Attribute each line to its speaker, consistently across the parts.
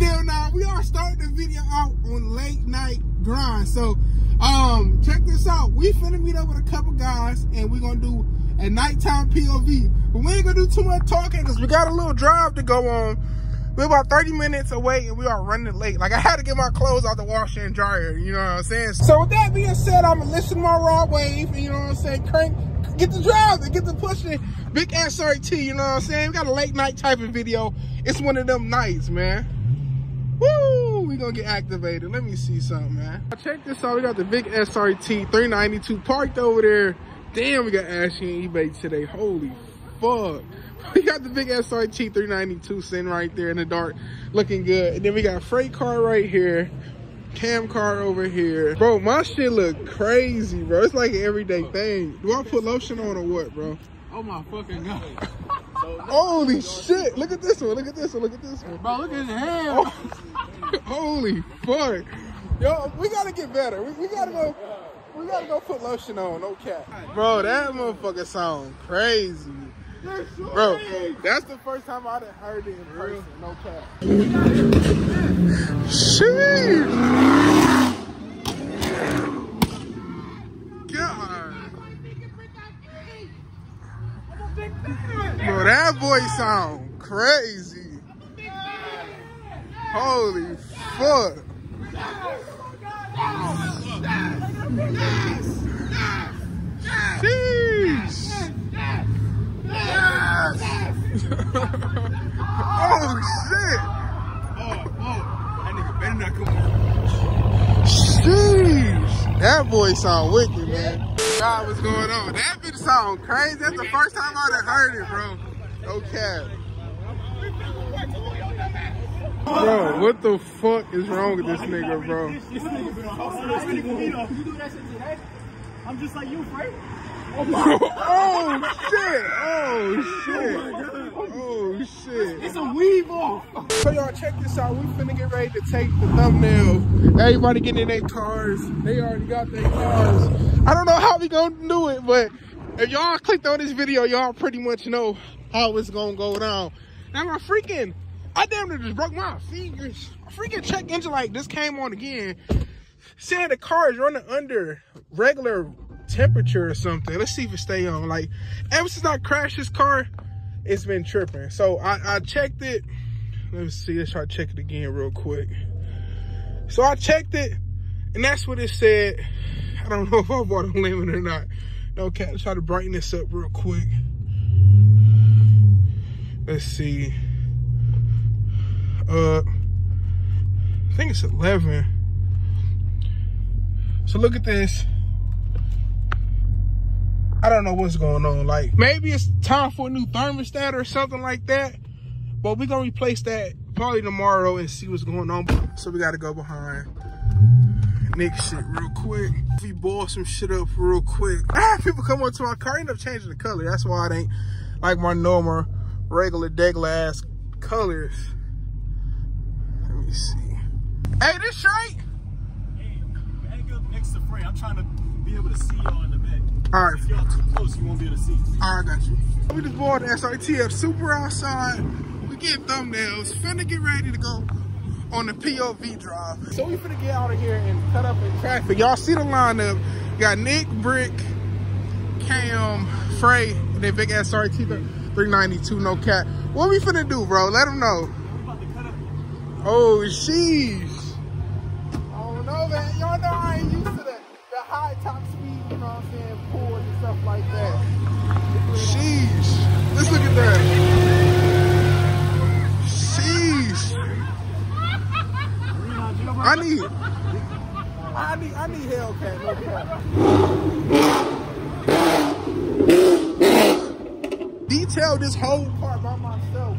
Speaker 1: now. We are starting the video out on late night grind. So, um, check this out. We finna meet up with a couple guys and we're gonna do a nighttime POV. But we ain't gonna do too much talking because we got a little drive to go on. We're about 30 minutes away and we are running late. Like I had to get my clothes out the washer and dryer, you know what I'm saying? So with that being said, I'm gonna listen to my raw wave, you know what I'm saying? Crank, get the drive, get the pushing. Big SRT, you know what I'm saying? We got a late night type of video. It's one of them nights, man. We gonna get activated. Let me see something, man. Check this out. We got the big SRT 392 parked over there. Damn, we got Ashy and eBay today. Holy fuck. We got the big SRT 392 sitting right there in the dark, looking good. And then we got freight car right here, cam car over here. Bro, my shit look crazy, bro. It's like an everyday thing. Do I put lotion on or what, bro?
Speaker 2: Oh my fucking god.
Speaker 1: Holy shit. Look at this one. Look at this one. Look at this one.
Speaker 2: Bro, look at his hair.
Speaker 1: Oh, holy fuck. Yo, we gotta get better. We, we gotta go. We gotta go put lotion on, no cap. Bro, that motherfucker sound crazy. Bro, that's the first time I have heard it in person, no cap. Sheesh. God. Bro, that voice sound crazy. Holy fuck. Sheesh. oh shit. Sheesh. That voice sound wicked, man. God, what's going on? That bitch sound crazy. That's the first time I done heard it, bro. Cap. Bro, what the fuck is wrong with this nigga, bro?
Speaker 2: I'm just like you, Frank.
Speaker 1: oh shit! Oh shit! Oh shit!
Speaker 2: It's a weave off.
Speaker 1: So y'all check this out. We finna get ready to take the thumbnail. Everybody getting in their cars. They already got their cars. I don't know how we gonna do it, but if y'all clicked on this video, y'all pretty much know how it's gonna go down. Now my freaking, I damn near just broke my fingers. Freaking check engine light just came on again. Saying the car is running under regular temperature or something. Let's see if it stay on. Like ever since I crashed this car, it's been tripping. So I, I checked it. Let me see. Let's try to check it again real quick. So I checked it, and that's what it said. I don't know if I bought a limit or not. No cat. Let's try to brighten this up real quick. Let's see. Uh, I think it's 11. So look at this. I don't know what's going on. Like maybe it's time for a new thermostat or something like that. But we're gonna replace that probably tomorrow and see what's going on. So we gotta go behind Nick shit real quick. We boil some shit up real quick. Ah, people come up to my car, end up changing the color. That's why it ain't like my normal, regular, degular ass colors. Let me see. Hey, this straight?
Speaker 2: Hey, hang up next to Frank. I'm trying to be able to see y'all in the back.
Speaker 1: All right.
Speaker 2: If y'all too close, you won't be able to see.
Speaker 1: All right, I got you. We just bought the SRT up super outside. We get thumbnails. Finna get ready to go on the POV drive. So we finna get out of here and cut up in traffic. Y'all see the lineup. Got Nick, Brick, Cam, Frey, and then big SRT 392, no cat. What we finna do, bro? Let them know.
Speaker 2: We're about to cut up.
Speaker 1: Oh, sheesh. I don't know, man. Y'all know I ain't used to the, the high top speed, you know what I'm saying, pulls and stuff like that. Sheesh. Let's look at that. Sheesh. I need, I need, I need Hellcat, no cap. Detailed this whole part by myself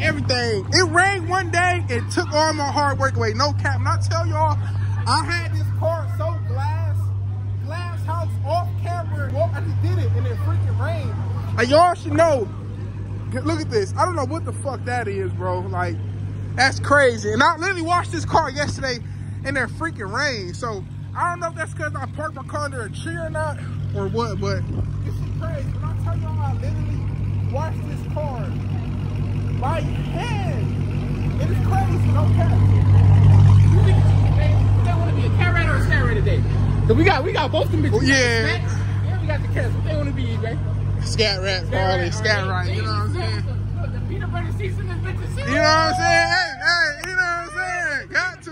Speaker 1: everything. It rained one day and took all my hard work away. No cap. And I tell y'all, I had this car so glass, glass house off camera. Well, I just did it and it freaking rained. And y'all should know. Look at this. I don't know what the fuck that is, bro. Like, that's crazy. And I literally washed this car yesterday in that freaking rain. So I don't know if that's because I parked my car under a tree or not or what, but this is crazy. When I tell y'all I literally washed this car by hand. It is crazy, no
Speaker 3: cap. You don't want to be a carrot or a Sarah today. So we got we got both of them bitches.
Speaker 1: Oh, yeah.
Speaker 3: Snacks, we got the cats. What they want to be, man?
Speaker 1: Scat rap, Farley, scat rap. You know what I'm saying?
Speaker 3: The peanut butter season is bitch
Speaker 1: You know what I'm saying? Hey, hey, you know what I'm saying? Got to.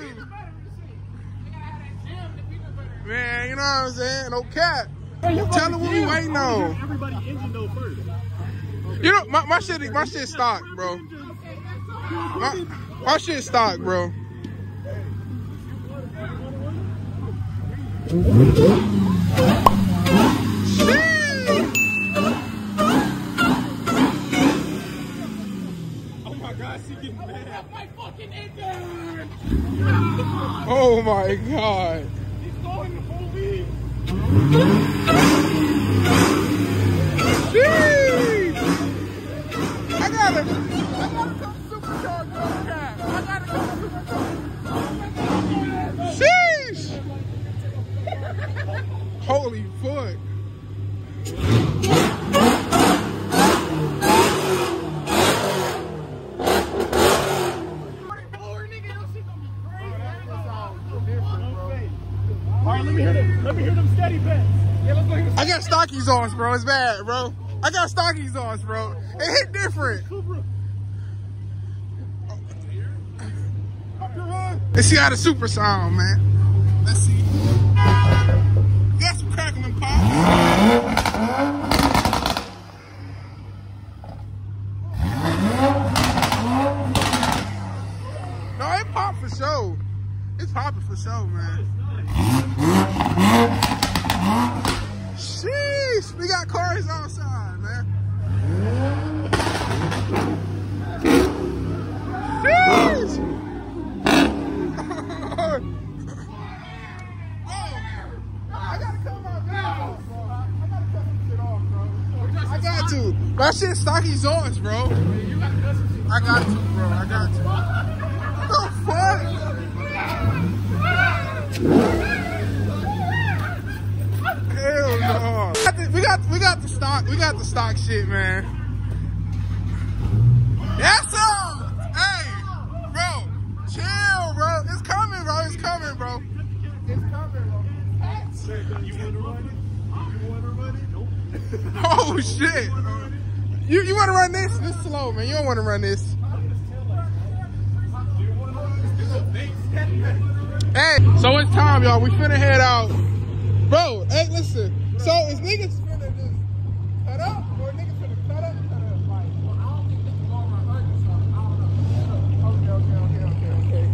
Speaker 1: Man, you know what I'm saying? No cap. Hey, Tell them what we waiting on.
Speaker 2: Everybody engine though first.
Speaker 1: You know, my, my shit, my shit stock, bro. My, my shit stock, bro.
Speaker 2: Oh my God, she getting mad.
Speaker 3: My fucking engine!
Speaker 1: Oh my god.
Speaker 2: He's going the.
Speaker 1: Jeez. I gotta, I gotta come supercharged, no cap. I gotta come supercharged. Sheesh. Holy fuck.
Speaker 2: All right, let me hear them. Let me hear them steady bets.
Speaker 1: I got stockies on, bro. It's bad, bro. I got stockies on, bro. It hit different. Let's see how the super sound, man. Let's see. Got some crackle and pop. No, it pop for sure. It's popping for sure, man. Sheesh, we got cars outside, to. That shit stocky's on, bro. I got to, bro. I got to. What the fuck? Got, we got the stock we got the stock shit, man. Yes, sir. Hey, bro, chill, bro. It's coming, bro. It's coming, bro. It's coming, bro.
Speaker 2: You want to run it? You want to run it? Nope.
Speaker 1: Oh shit. You you want to run this? This slow, man. You don't want to run this. Hey, so it's time, y'all. We finna head out. Bro, hey, listen. So is niggas finna just cut up or niggas finna cut up? Cut up. Like, well, I don't think niggas gonna run something. I don't know. Okay, okay, okay, okay, okay.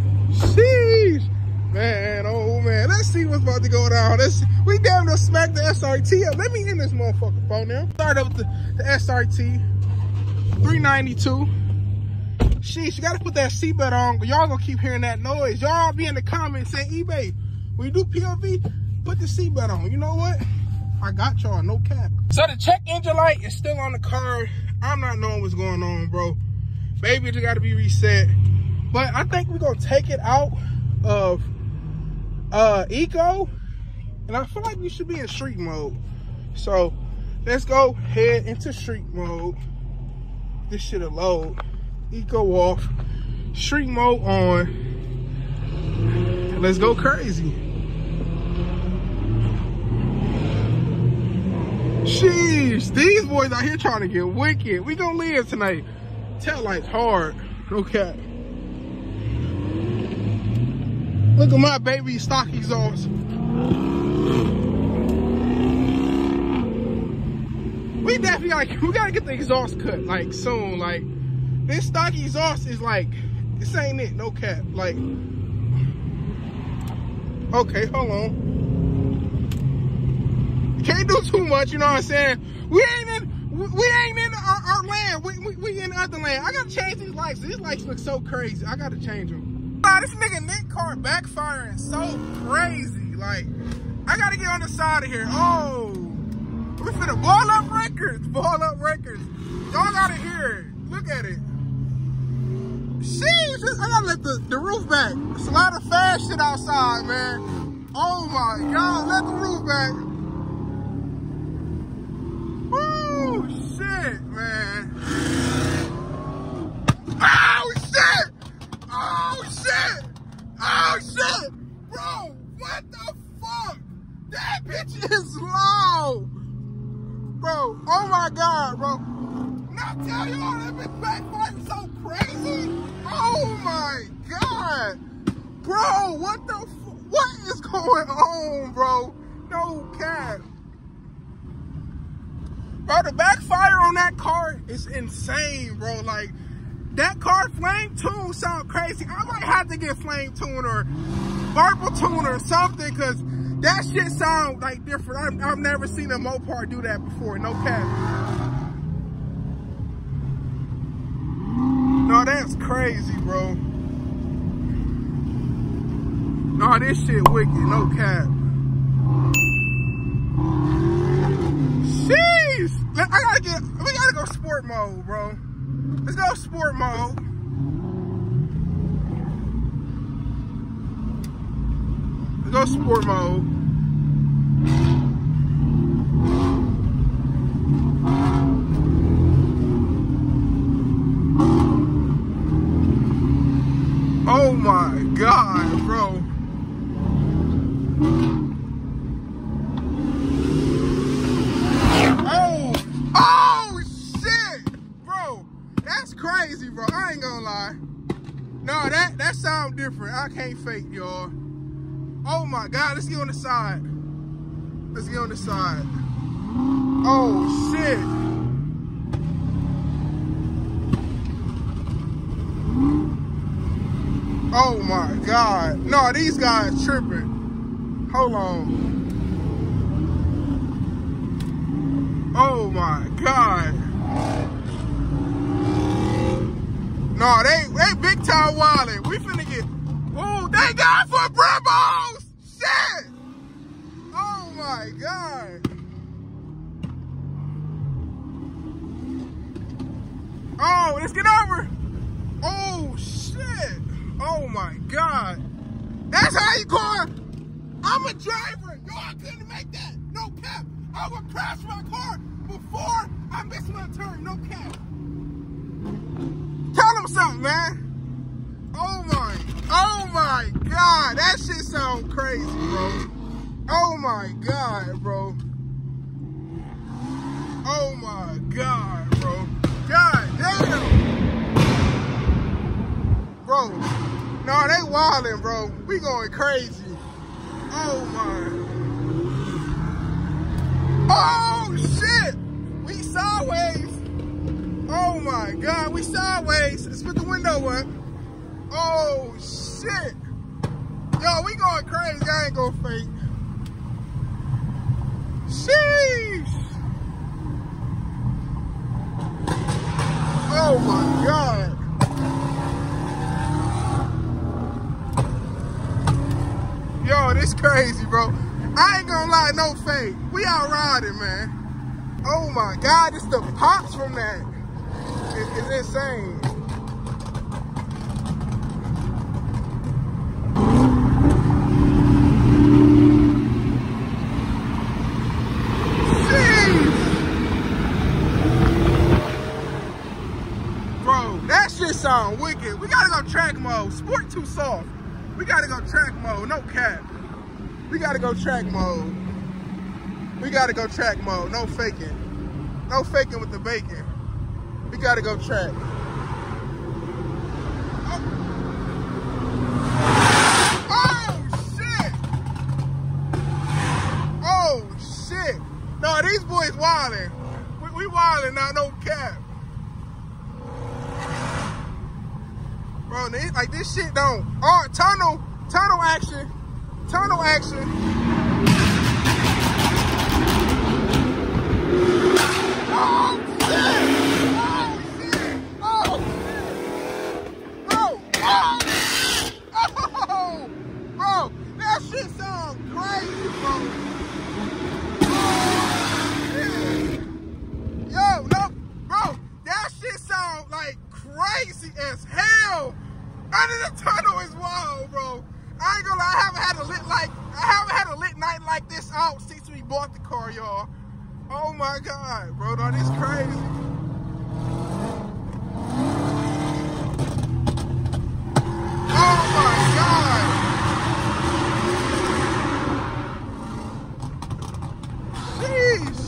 Speaker 1: Sheesh. Man, oh man. Let's see what's about to go down. We damn near smack the SRT up. Let me in this motherfucker phone now. Start up the, the SRT. 392. Sheesh, you gotta put that seatbelt on, y'all gonna keep hearing that noise. Y'all be in the comments saying, eBay, when you do POV, put the seatbelt on. You know what? I got y'all, no cap. So the check engine light is still on the car. I'm not knowing what's going on, bro. Maybe it gotta be reset. But I think we're gonna take it out of uh eco. And I feel like we should be in street mode. So let's go head into street mode. This shit'll load. Eco off. Street mode on. Let's go crazy. Sheesh, these boys out here trying to get wicked. We gonna live tonight. Tail lights hard. Okay. Look at my baby stock exhaust. We definitely gotta, we gotta get the exhaust cut like soon. Like this stock exhaust is like this ain't it, no cap. Like okay, hold on. Can't do too much, you know what I'm saying? We ain't in we- we ain't in our, our land. We, we we in other land. I gotta change these lights. These lights look so crazy. I gotta change them. This nigga Nick car backfiring so crazy. Like, I gotta get on the side of here. Oh, we finna ball up records. Ball up records. Y'all gotta hear it. Look at it. Sheesh, I gotta let the, the roof back. It's a lot of fast shit outside, man. Oh my God, let the roof back. Woo, shit, man. Oh shit! Oh shit! Oh shit! Bro, what the fuck? Damn! My god, bro. Not tell y'all that been backfiring so crazy. Oh my god. Bro, what the what is going on, bro? No cap. Bro, the backfire on that car is insane, bro. Like, that car flame tune sound crazy. I might have to get flame tune or purple tune or something because that shit sound like different. I've, I've never seen a Mopar do that before. No cap. No, that's crazy, bro. No, this shit wicked. No cap. Jeez! I gotta get, we gotta go sport mode, bro. Let's go sport mode. Let's go sport mode. Oh my God, bro. Oh, oh shit, bro. That's crazy, bro. I ain't gonna lie. No, that that sound different. I can't fake, y'all. God, let's get on the side. Let's get on the side. Oh shit. Oh my God. No, these guys tripping. Hold on. Oh my God. No, they they big time wildin'. We finna get. Oh, thank God for Brembos! Shit! Oh my God. Oh, let's get over. Oh shit. Oh my God. That's how you going? I'm a driver. Yo, I couldn't make that. No cap. I would crash my car before I miss my turn. No cap. Tell them something, man. Oh my, oh my God. That shit sound crazy, bro. Oh my God, bro. Oh my God, bro. God damn. Bro, no, they wildin', bro. We going crazy. Oh my. Oh shit! We sideways. Oh my god, we sideways. Let's put the window up. Oh shit. Yo, we going crazy. I ain't gonna fake. Sheesh. Oh my god. Yo, this crazy, bro. I ain't gonna lie, no fake. We out riding, man. Oh my God, it's the pops from that. It, it's insane. Jeez. Bro, sound wicked. We gotta go track mode. Sport too soft. We gotta go track mode, no cap. We gotta go track mode. We gotta go track mode, no faking. No faking with the bacon. We gotta go track. Oh, oh shit! Oh shit! No, these boys wildin'. We, we wildin' now, no cap. Bro, they, like this shit don't. Oh, tunnel, tunnel action, tunnel action. Oh! Oh! Oh! Oh! Bro, that shit sound crazy, bro. Oh, shit. Yo, no, bro, that shit sound like crazy as hell. Under the tunnel is wild, bro. I ain't gonna lie, I haven't had a lit like I haven't had a lit night like this out since we bought the car, y'all. Oh my god, bro, that is crazy. Oh my god. Jeez.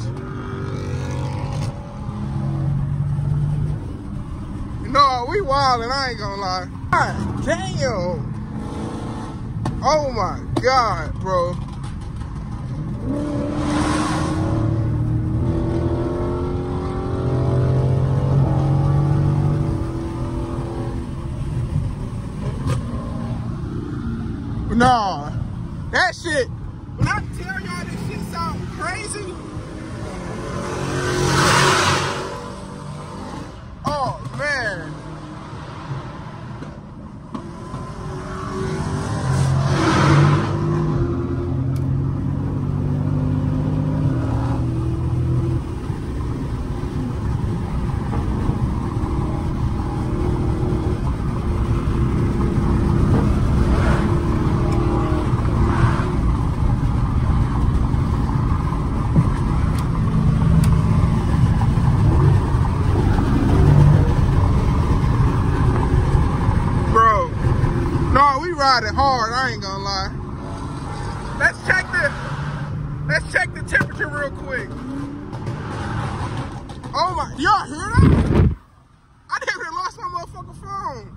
Speaker 1: We wildin', I ain't gonna lie. God damn. Oh my God, bro. Nah, that shit, when I tell y'all this shit sound crazy, oh man. Bro, no, we riding hard. I ain't gonna lie. Let's check the let's check the temperature real quick. Oh my, y'all hear that? I damn near lost my motherfucking phone.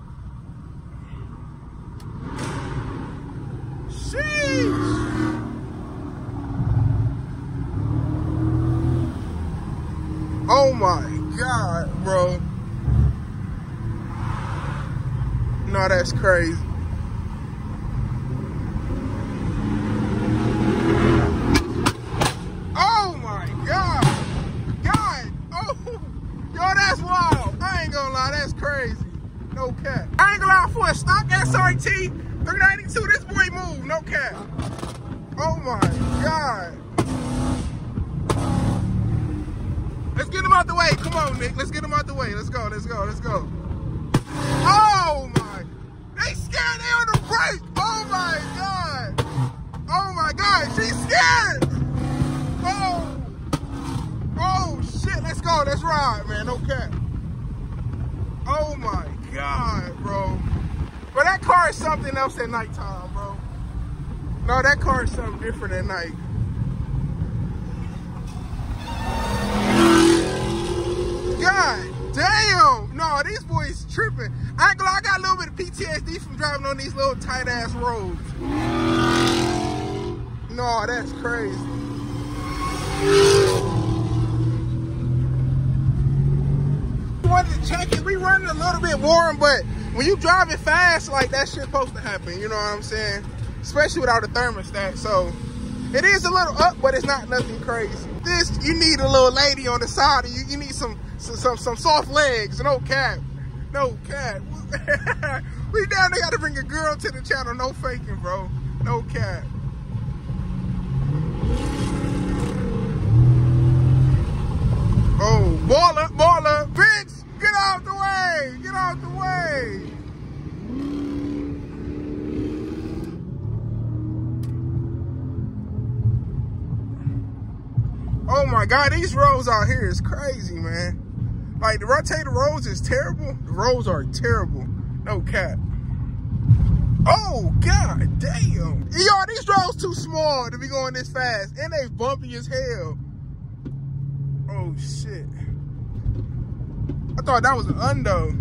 Speaker 1: Sheesh. Oh my god, bro. No, that's crazy. Oh my God. God. Oh, yo, that's wild. I ain't gonna lie, that's crazy. No cap. I ain't gonna lie for a stock SRT 392. This boy move, no cap. Oh my God. Let's get him out the way. Let's get him out the way. Let's go. Let's go. Let's go. Oh my! They scared. They on the brake. Oh my god! Oh my god! She's scared. Oh! Oh shit! Let's go. Let's ride, man. No cap. Oh my god, bro. But that car is something else at nighttime, bro. No, that car is something different at night. God damn! No, these boys tripping. I I got a little bit of PTSD from driving on these little tight ass roads. No, that's crazy. Wanted to check it. We running a little bit warm, but when you driving fast, like that shit supposed to happen. You know what I'm saying? Especially without a thermostat. So it is a little up, but it's not nothing crazy. This you need a little lady on the side of you. You some some some, soft legs. No cap. No cap. we down there got to bring a girl to the channel. No faking, bro. No cap. Oh, baller, baller, bitch! Get out the way! Get out the way! Oh my God, these roads out here is crazy, man. Like the rotated roads is terrible. The roads are terrible. No cap. Oh God damn. Yo, these roads too small to be going this fast. And they bumpy as hell. Oh shit. I thought that was an undo.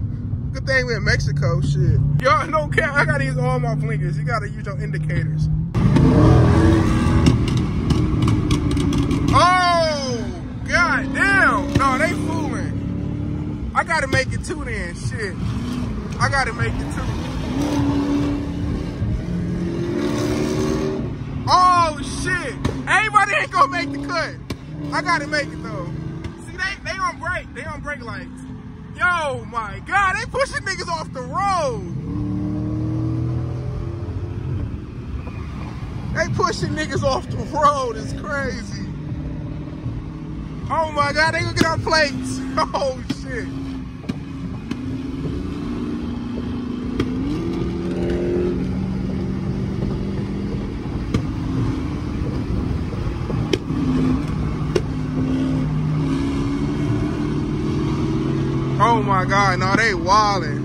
Speaker 1: Good thing we're in Mexico, shit. Y'all no cap, I gotta use all my blinkers. You gotta use your indicators. Oh, god damn. No, they. I gotta make it two then, shit. I gotta make it two. Oh shit. Everybody ain't gonna make the cut. I gotta make it though. See, they, they on break. They on brake lights. Yo, my God, they pushing niggas off the road. They pushing niggas off the road. It's crazy. Oh my God, they gonna get our plates. Oh shit. Oh my God, no, they wildin'.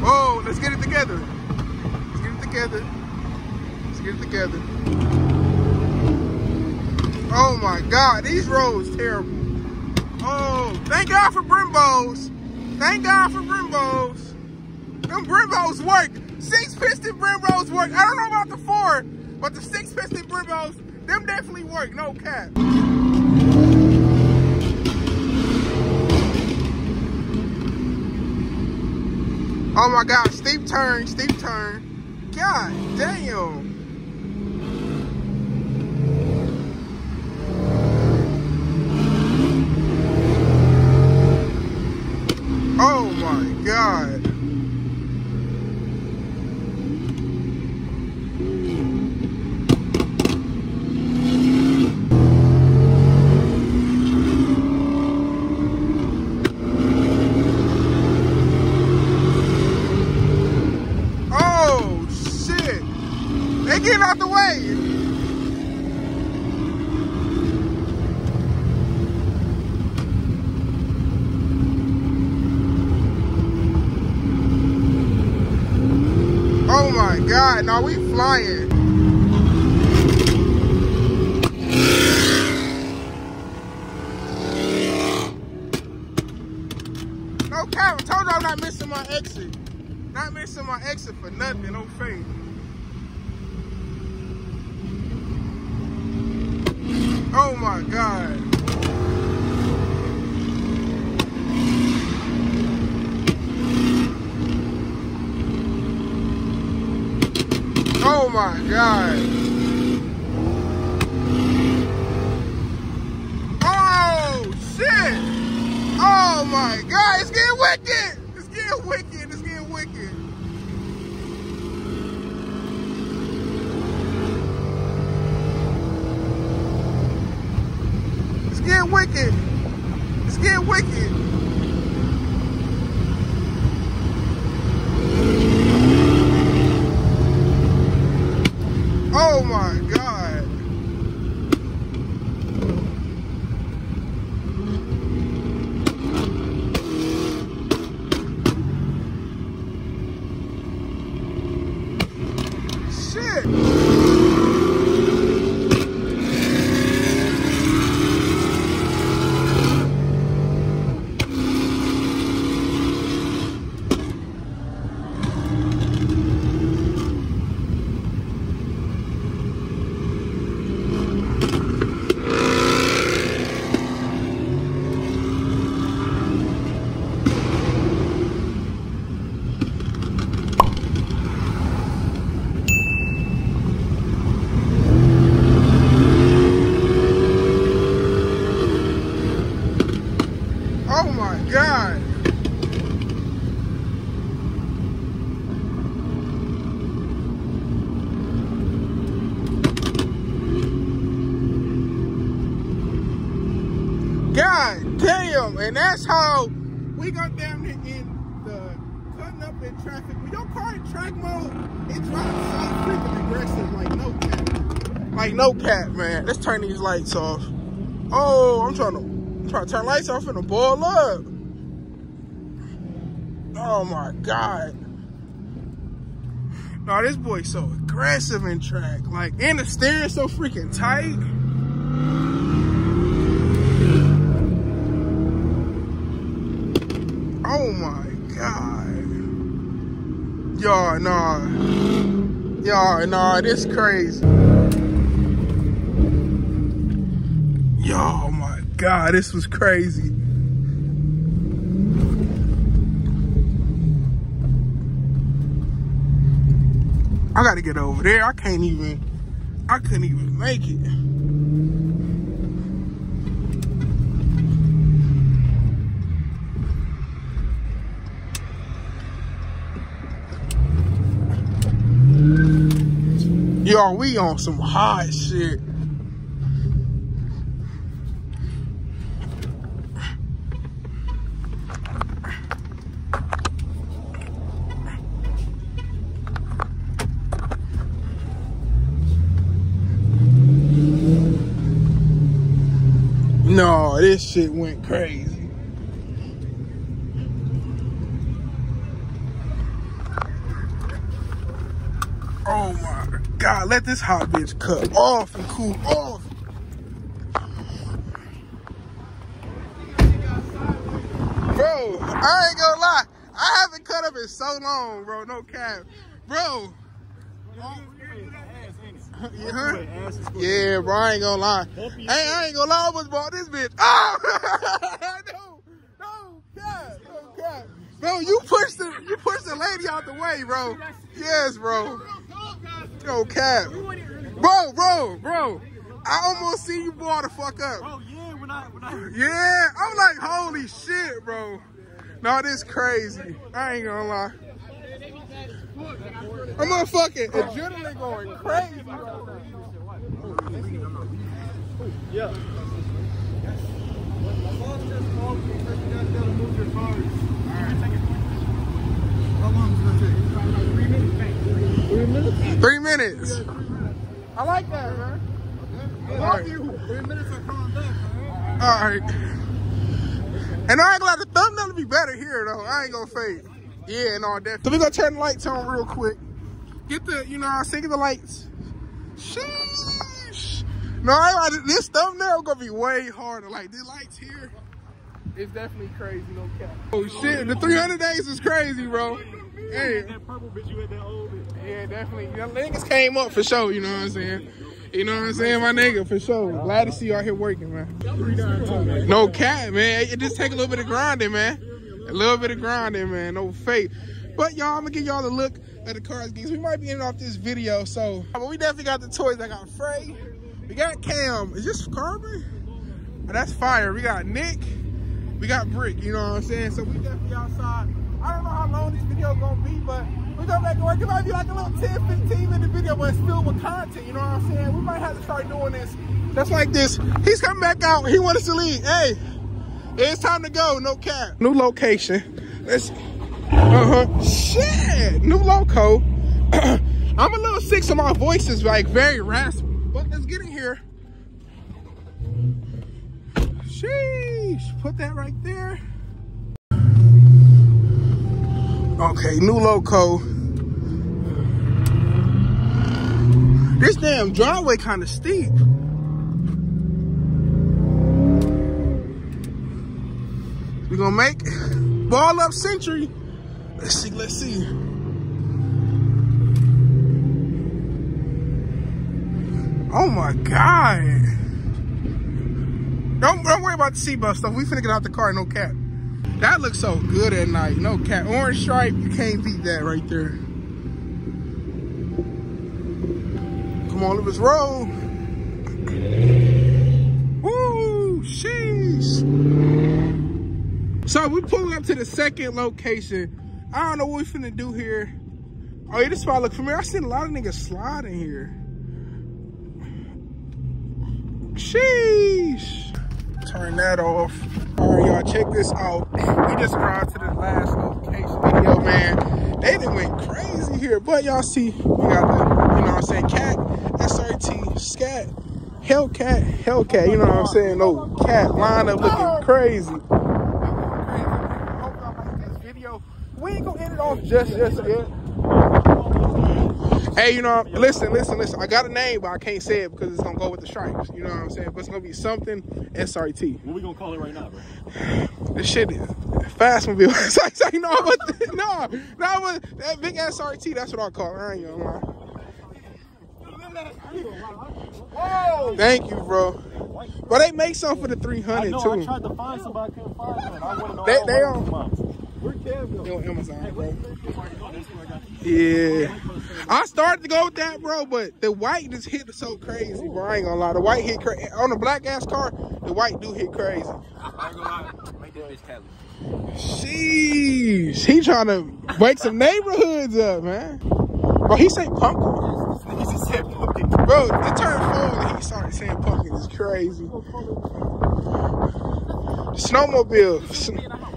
Speaker 1: Whoa, let's get it together. Let's get it together. Let's get it together. Oh my God, these roads terrible. Oh, thank God for Brembos. Thank God for Brembos. Them Brembos work. Six piston Brembos work. I don't know about the four, but the six piston Brembos, them definitely work. No cap. Oh my God, steep turn, steep turn. God damn. Oh my God. Oh shit. They getting out the way. Oh my god, now we flying. No cap, told you I'm not missing my exit. Not missing my exit for nothing, no fake. Oh my god. Oh my god. Oh shit. Oh my god, it's getting wicked. It's getting wicked. It's getting wicked. It's getting wicked. It's getting wicked. Oh my god. Shit. Oh my god. God damn, and that's how we got down in the cutting up in traffic. When your car in track mode, it drives so freaking aggressive, like no cap. Like no cap, man. Let's turn these lights off. Oh, I'm trying to I'm trying to turn lights off and the ball up. Oh my god. No, this boy's so aggressive in track. Like, and the steering so freaking tight. Oh my god. Y'all, nah. Y'all, nah, this crazy. Yo, oh my God, this was crazy. I gotta get over there. I can't even, I couldn't even make it. Yo, we on some hot shit. No, this shit went crazy. let this hot bitch cut off and cool off. Bro, I ain't gonna lie. I haven't cut up in so long, bro. No cap. Bro. Yeah, bro, I ain't gonna lie. Hey, I ain't gonna lie, I almost bought this bitch. Oh, no, no, Bro, you pushed the you pushed the lady out the way, bro. Yes, bro. No cap. Bro, bro, bro. I almost see you ball the fuck up.
Speaker 2: Oh yeah, when I when I
Speaker 1: Yeah, I'm like, holy shit, bro. No, this crazy. I ain't gonna lie. I'm motherfucking adrenaline going crazy right now.
Speaker 2: yeah.
Speaker 1: Three minutes. I like that, man.
Speaker 3: I love you. Three minutes of calm back, man.
Speaker 1: All right. And I ain't gonna the thumbnail to be better here, though. I ain't gonna fake. Yeah, no, definitely. So we gonna turn the lights on real quick. Get the, you know, I'm get the lights. Sheesh. No, I like this thumbnail gonna be way harder. Like, the lights here. It's definitely crazy, no cap. Oh shit, the 300 days is crazy, bro. Hey,
Speaker 2: That purple bitch you had that old bitch.
Speaker 1: yeah, definitely. The niggas came up for sure, you know what I'm saying? You know what I'm saying, my nigga, for sure. Glad to see you out here working, man. No cap, man. It just take a little bit of grinding, man. A little bit of grinding, man. No fake. But y'all, I'm gonna give y'all a look at the cars games. We might be ending off this video, so but we definitely got the toys. I got Frey. We got Cam. Is this Carbon? Oh, that's fire. We got Nick. We got Brick. You know what I'm saying? So we definitely outside. I don't know how long this video gonna be, but we go back to work. It might be like a little 10, 15 minute video, but it's filled with content. You know what I'm saying? We might have to start doing this. That's like this. He's coming back out. He wants to leave. Hey, it's time to go. No cap. New location. Let's. Uh huh. Shit. New loco. I'm a little sick, so my voice is like very raspy. But let's get in here. Sheesh. Put that right there. Okay, new loco. This damn driveway kind of steep. We gonna make ball up century. Let's see, let's see. Oh my God. Don't, don't worry about the seatbelt stuff. We finna get out the car, no cap. That looks so good at night, no cat. Orange stripe, you can't beat that right there. Come on, let's roll. Woo, sheesh. So we pulling up to the second location. I don't know what we finna do here. Oh, yeah, this spot look familiar. I seen a lot of niggas sliding here. Sheesh. Turn that off. All right, y'all, check this out. We just arrived to the last location video, man. They done went crazy here, but y'all see, we got the, you know what I'm saying, cat, SRT, scat, Hellcat, Hellcat, you know what I'm saying? No cat lineup looking crazy. We ain't gonna end it off just just yet. Hey, you know, listen, listen, listen. I got a name, but I can't say it because it's gonna go with the stripes. You know what I'm saying? But it's gonna be something SRT.
Speaker 2: What we gonna call it right now, bro?
Speaker 1: This shit is fast mobile. you know, but no, no, but that big SRT. That's what I call it. I ain't gonna lie.
Speaker 2: Whoa!
Speaker 1: Thank you, bro. But they make some for the
Speaker 2: I
Speaker 1: 300
Speaker 2: know, I
Speaker 1: too.
Speaker 2: tried to find somebody, I couldn't find one. I know
Speaker 1: They-
Speaker 2: all
Speaker 1: they
Speaker 2: about
Speaker 1: on- on Amazon, bro.
Speaker 2: Oh, that's where I got you.
Speaker 1: Yeah. I started to go with that, bro, but the white just hit so crazy, bro. I ain't gonna lie. The white hit crazy. On a black ass car, the white do hit crazy. Sheesh. He trying to wake some neighborhoods up, man. Bro, he say pumpkin.
Speaker 2: He just said pumpkin.
Speaker 1: Bro, it turned four and he started saying pumpkin. Oh, oh, is crazy. Snowmobile.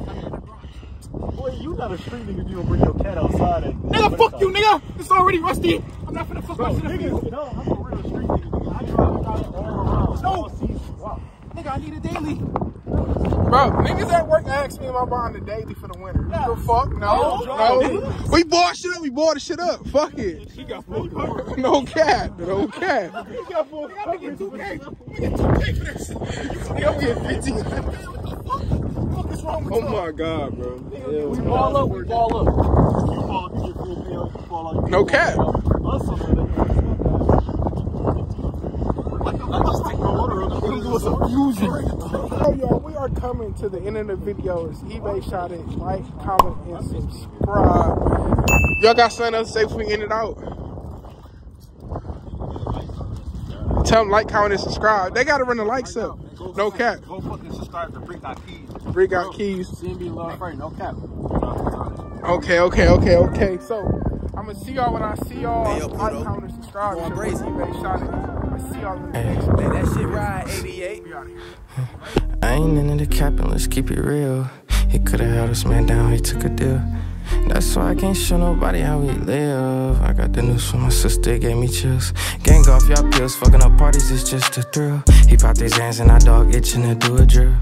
Speaker 2: Boy, you not a street nigga if you don't bring your cat outside. And
Speaker 3: Nigga, fuck you, nigga. It's already rusty. I'm not finna fuck
Speaker 2: Bro,
Speaker 3: my shit up
Speaker 2: no, I'm a real street nigga. nigga. I drive all around.
Speaker 3: No.
Speaker 2: Wow.
Speaker 3: Nigga, I need a daily.
Speaker 1: Bro, niggas at work ask me am I buying the daily for the winter. The fuck? No,
Speaker 2: No,
Speaker 1: no. We bought shit up. We bought the shit up. Fuck it.
Speaker 3: He got full cover.
Speaker 1: No cat. No cat.
Speaker 3: He got full cover. 2K. We get 2K for that shit.
Speaker 1: Yo, get 15.
Speaker 2: What's wrong with
Speaker 3: Oh my god, bro.
Speaker 2: We ball up, we ball up. You ball up, you get full pay, you ball up.
Speaker 3: No cap.
Speaker 2: Us some of I just take my water up. We're doing some fusion.
Speaker 1: Oh, y'all, we are coming to the end of the video. It's eBay shot it. Like, comment, and subscribe. Y'all got something else to say before we end it out? Tell them like, comment, and subscribe. They got to run the likes up. No cap.
Speaker 2: Go fucking subscribe to Brick Got Keys.
Speaker 1: Brick Got Keys.
Speaker 2: CMB Love Freight, no cap.
Speaker 1: Okay, okay, okay, okay. So, I'm going to see y'all when I see y'all.
Speaker 4: Hey, yo,
Speaker 1: like, comment, and subscribe.
Speaker 4: Going
Speaker 1: It's
Speaker 4: crazy.
Speaker 1: eBay shot it. I see y'all in the next
Speaker 4: Let that shit ride, 88.
Speaker 1: We out here.
Speaker 5: I ain't into the capping, let's keep it real. He could've held this man down, he took a deal. That's why I can't show nobody how we live. I got the news from my sister, it gave me chills. Gang off y'all pills, fucking up parties it's just a thrill. He popped his hands and I dog itching to do a drill.